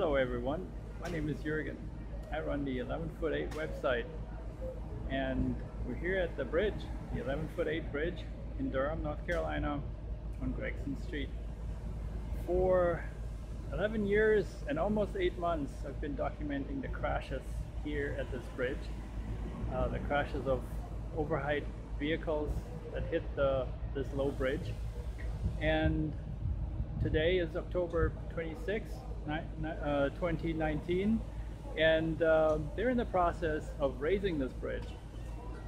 Hello everyone, my name is Jurgen. I run the 11 foot 8 website and we're here at the bridge, the 11 foot 8 bridge in Durham, North Carolina on Gregson Street. For 11 years and almost 8 months I've been documenting the crashes here at this bridge. Uh, the crashes of overheight vehicles that hit the, this low bridge and today is October 26th, uh, 2019 and uh, they're in the process of raising this bridge.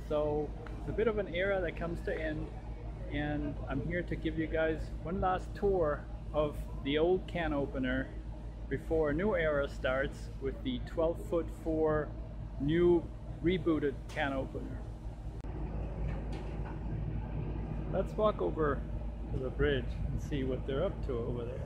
So it's a bit of an era that comes to end and I'm here to give you guys one last tour of the old can opener before a new era starts with the 12 foot 4 new rebooted can opener. Let's walk over to the bridge and see what they're up to over there.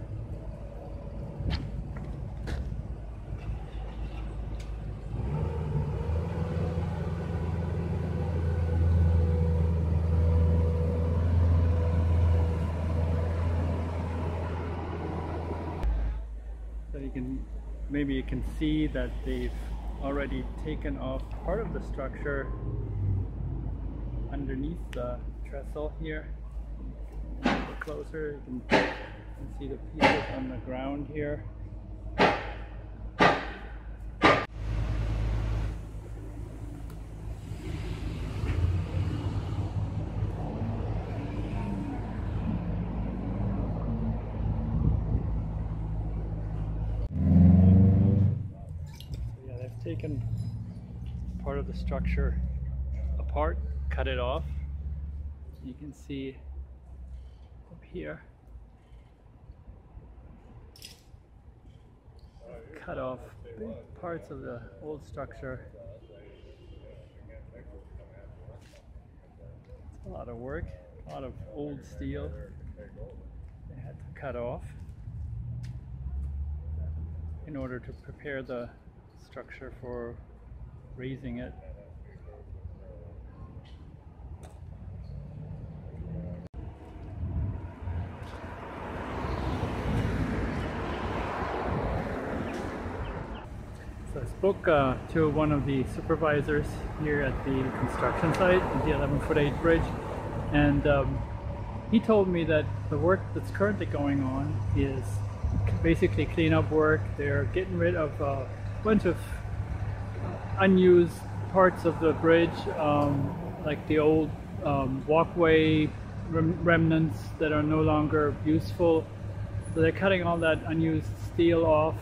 So you can maybe you can see that they've already taken off part of the structure underneath the trestle here closer, you can, you can see the pieces on the ground here. taken part of the structure apart, cut it off. You can see up here. Cut off big parts of the old structure. It's a lot of work, a lot of old steel they had to cut off in order to prepare the structure for raising it. Spoke uh, to one of the supervisors here at the construction site the 11 foot 8 bridge and um, he told me that the work that's currently going on is basically cleanup work. They're getting rid of a bunch of unused parts of the bridge um, like the old um, walkway rem remnants that are no longer useful. So they're cutting all that unused steel off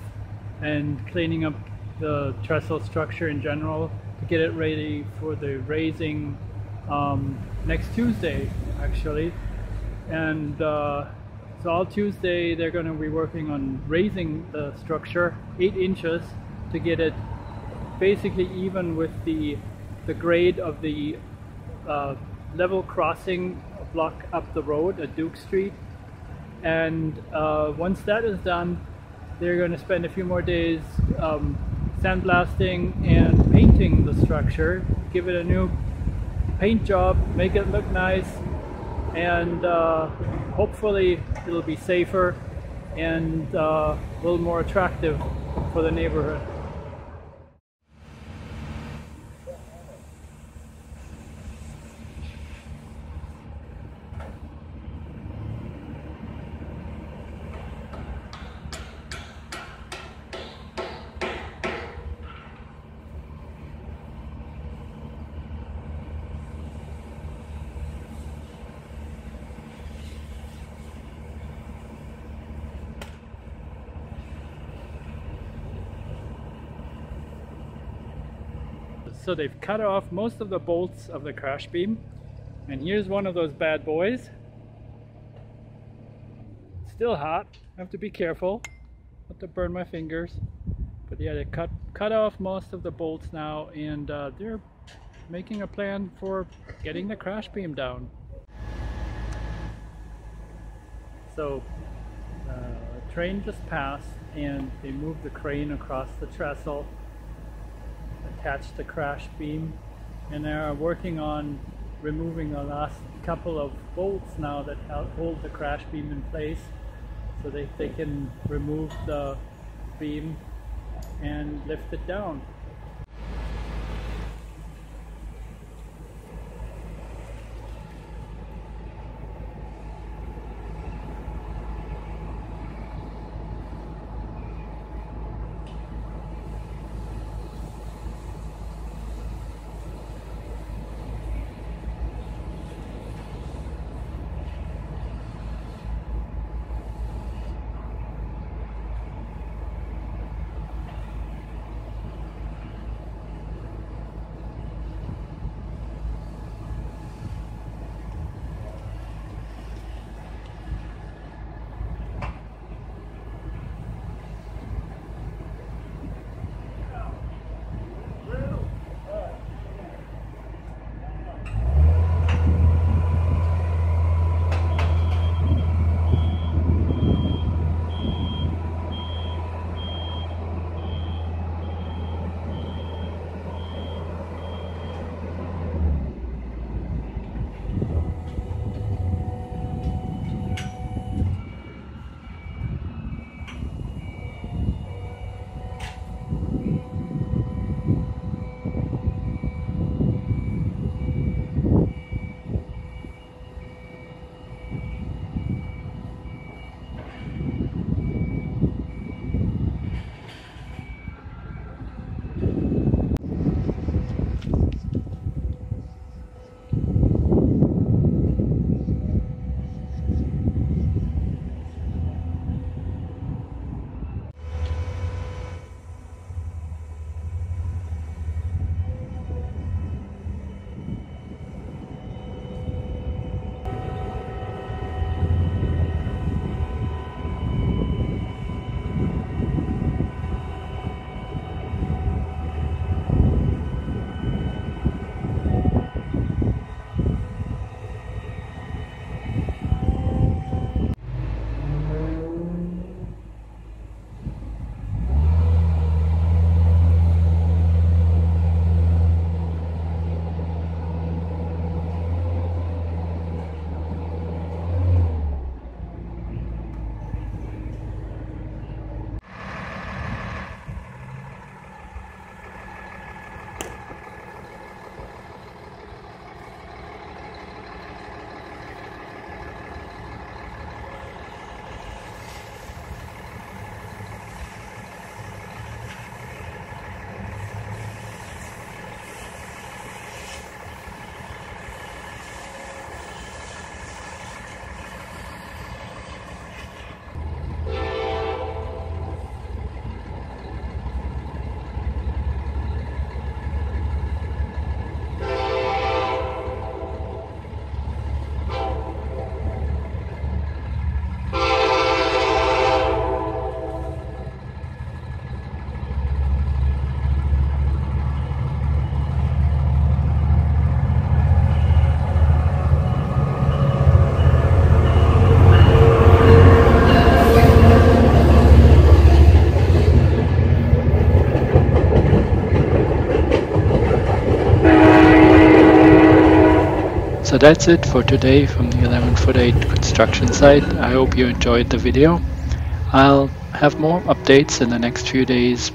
and cleaning up the trestle structure in general to get it ready for the raising um, next Tuesday actually. And uh, so all Tuesday they're going to be working on raising the structure eight inches to get it basically even with the the grade of the uh, level crossing block up the road at Duke Street. And uh, once that is done they're going to spend a few more days um, sandblasting and painting the structure, give it a new paint job, make it look nice, and uh, hopefully it'll be safer and uh, a little more attractive for the neighborhood. So they've cut off most of the bolts of the crash beam. And here's one of those bad boys. Still hot, I have to be careful, not to burn my fingers. But yeah, they cut, cut off most of the bolts now and uh, they're making a plan for getting the crash beam down. So uh, a train just passed and they moved the crane across the trestle attached the crash beam and they are working on removing the last couple of bolts now that hold the crash beam in place so they, they can remove the beam and lift it down. So that's it for today from the 11 foot 8 construction site. I hope you enjoyed the video. I'll have more updates in the next few days